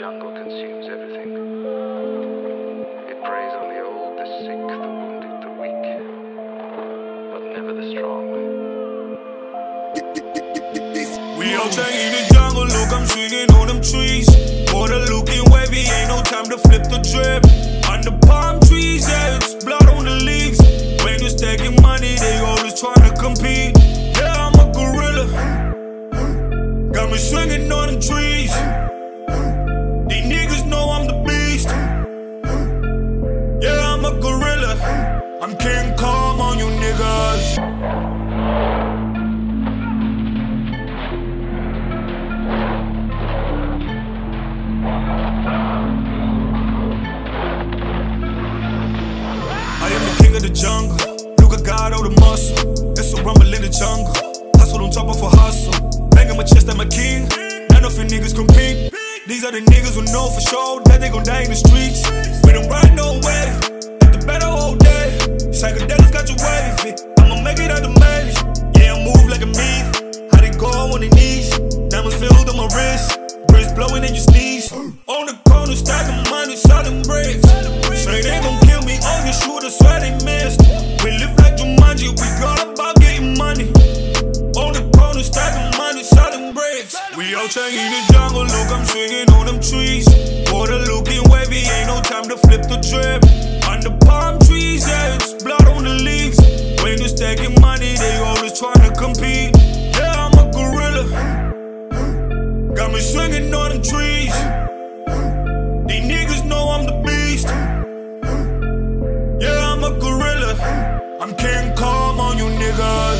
jungle consumes everything. It preys on the old, the sick, the wounded, the weak, but never the strong. We out here in the jungle, look, I'm swinging on them trees. Water looking wavy, ain't no time to flip the drip. Under palm trees, yeah, it's blood on the leaves. When you're stacking money, they always trying to compete. Yeah, I'm a gorilla. Got me swinging on them trees. I'm King Kong on you niggas. I am the king of the jungle. Look, I got all the muscle. It's a rumble in the jungle. Hustle on top of a hustle. Banging my chest, I'm a king. None of you niggas compete. These are the niggas who know for sure that they gon' die in the streets. We out here in the jungle, look, I'm swinging on them trees. Water looking wavy, ain't no time to flip the drip. Under palm trees, yeah, it's blood on the leaves. When you stacking money, they always trying to compete. Yeah, I'm a gorilla. Got me swinging on them trees. These niggas know I'm the beast. Yeah, I'm a gorilla. I'm King Kong on you niggas.